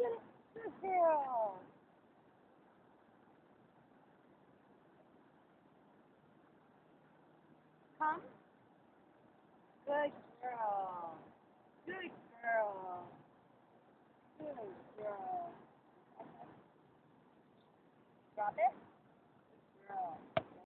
get it. Good girl. Come. Good girl. Good girl. Good girl. Drop it.